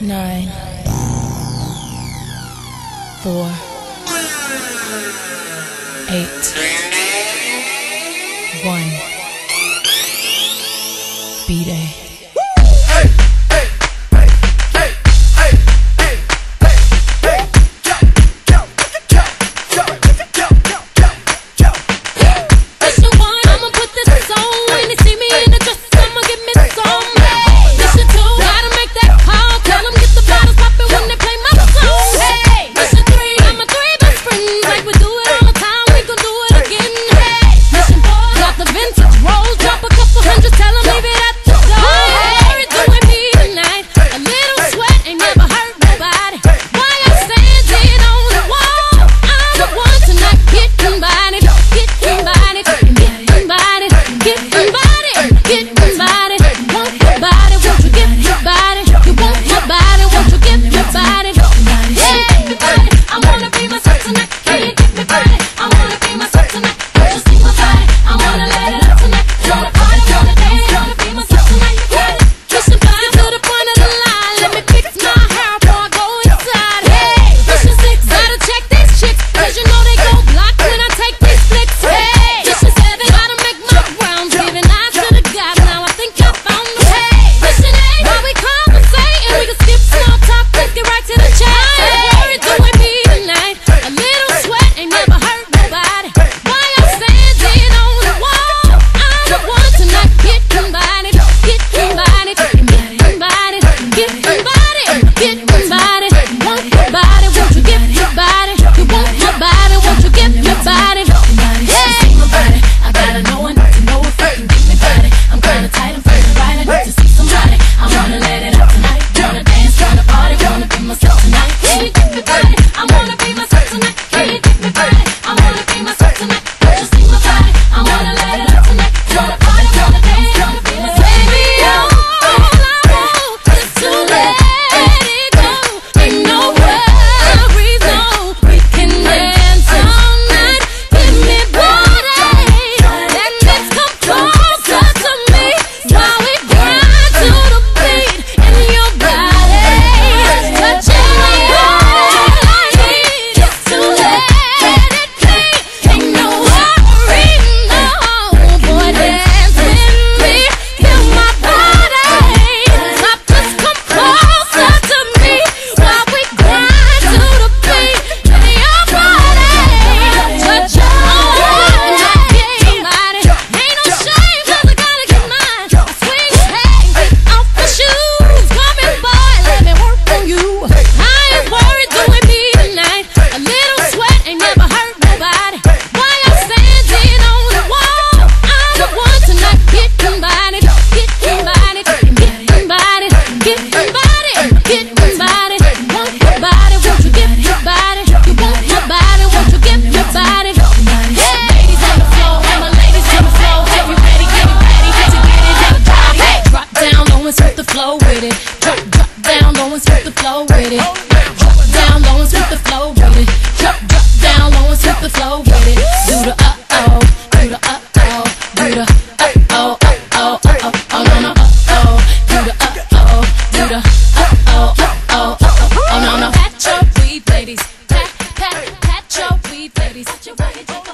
nine, four, eight, one. B Day. dirty, dirty situation.